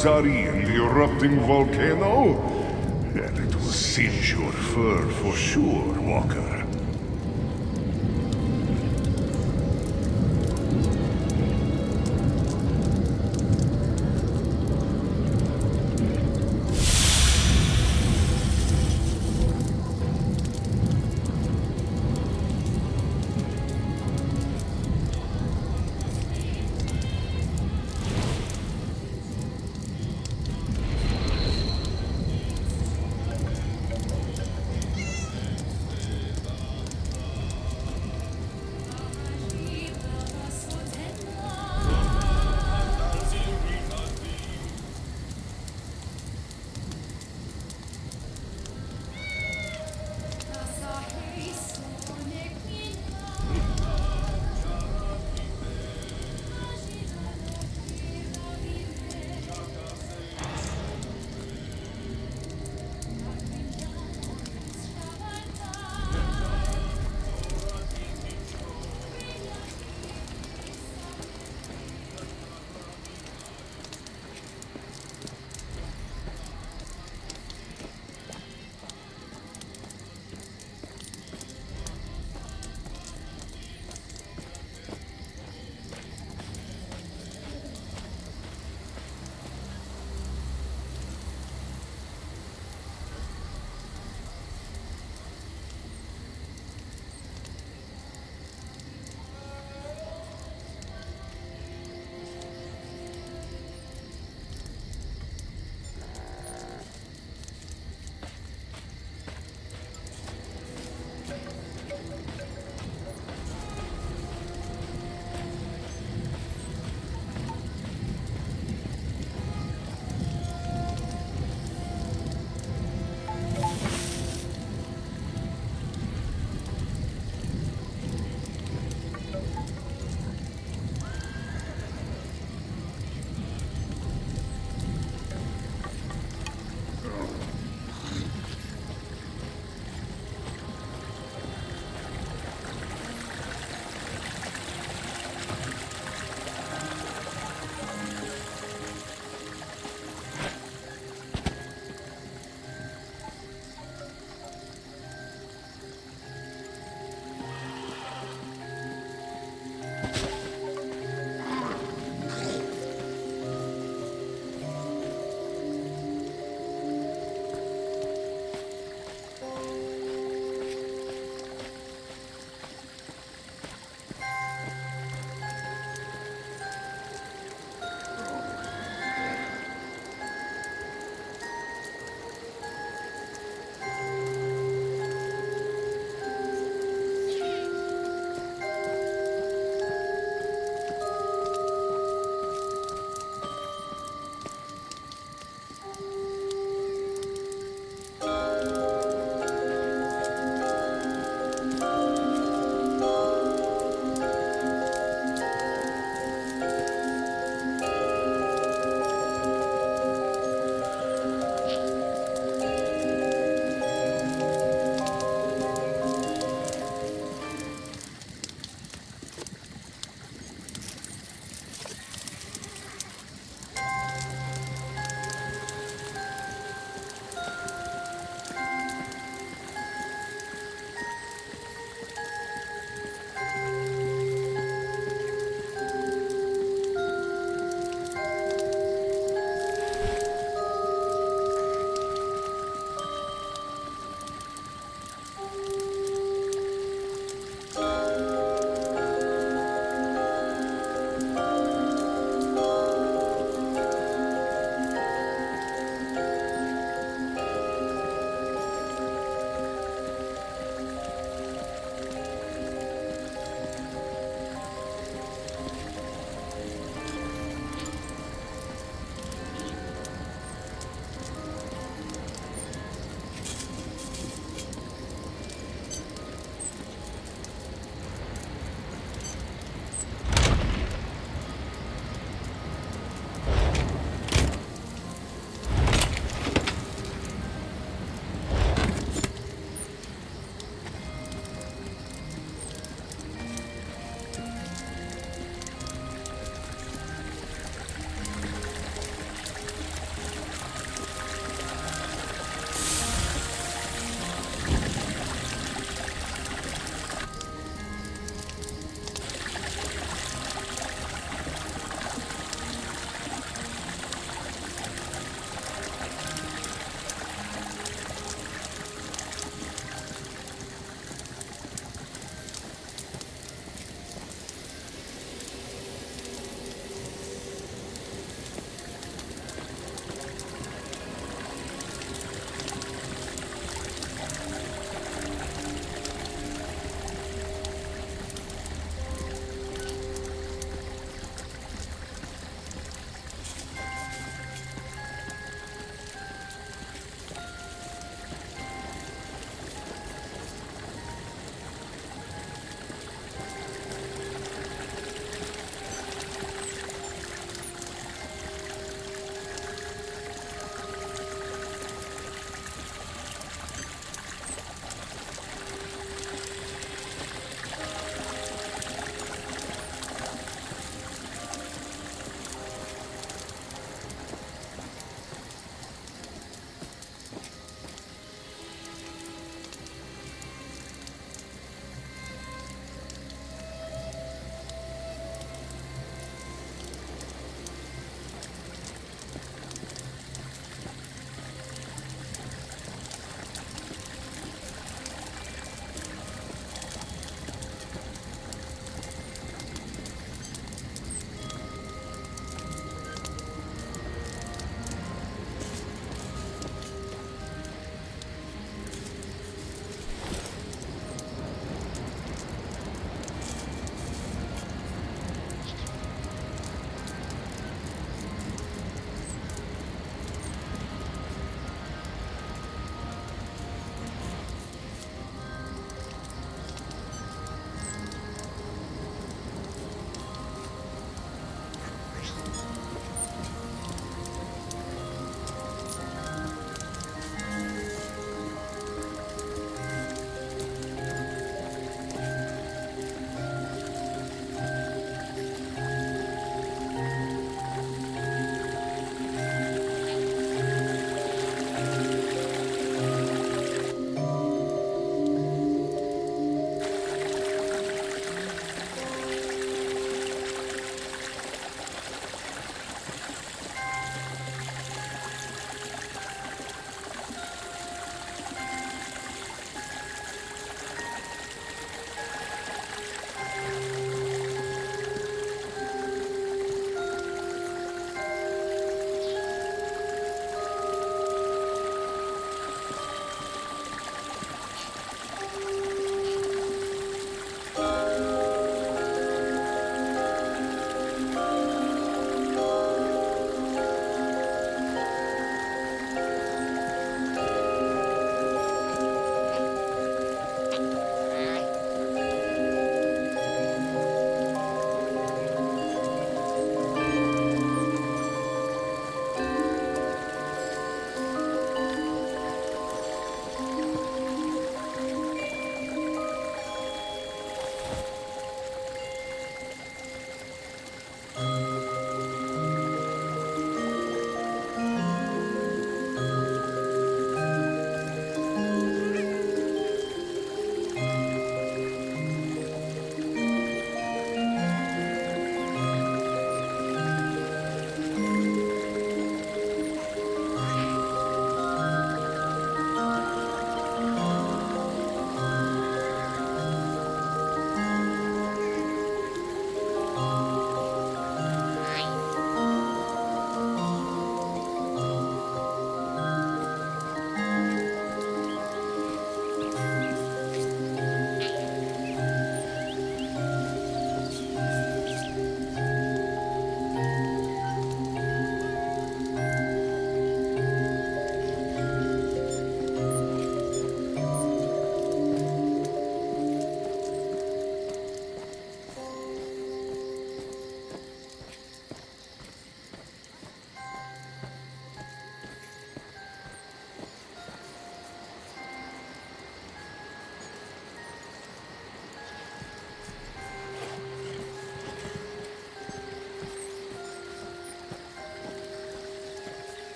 Malzari in the erupting volcano? And it will singe your fur for sure, Walker.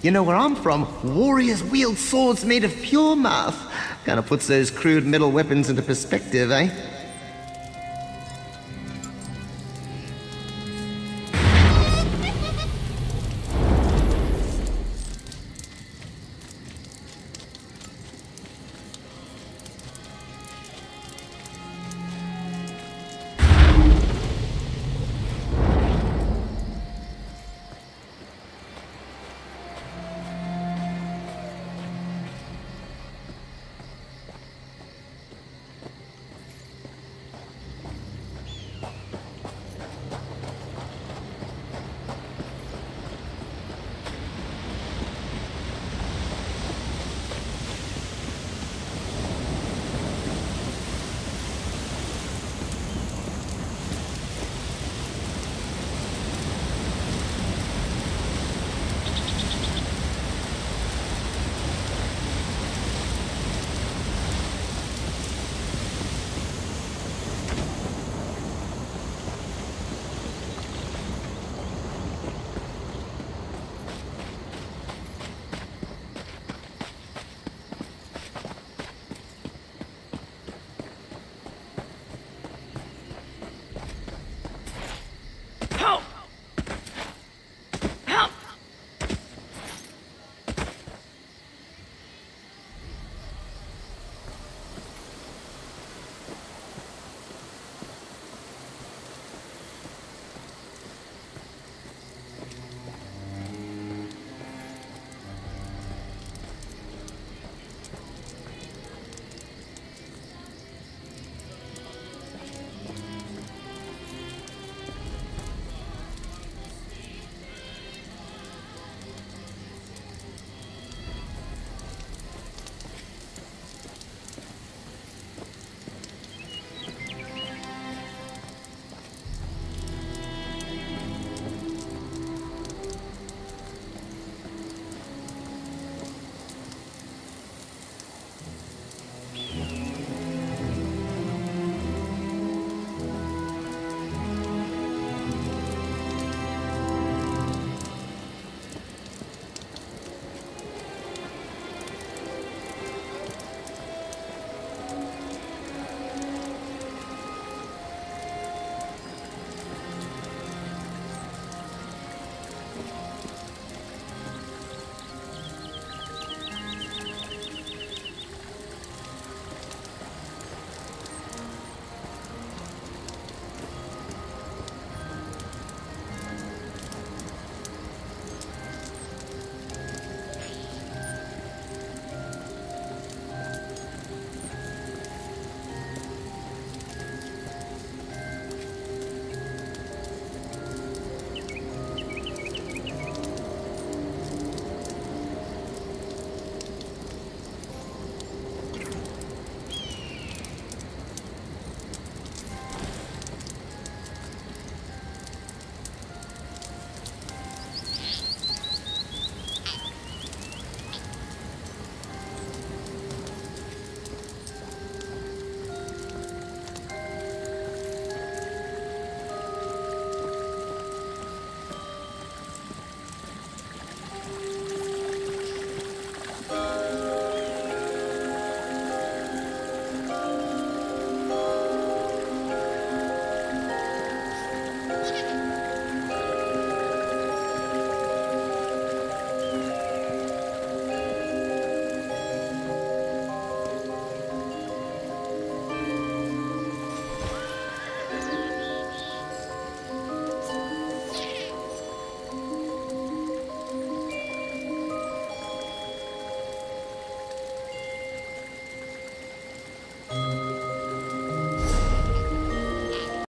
You know where I'm from? Warriors wield swords made of pure math. Kinda puts those crude metal weapons into perspective, eh?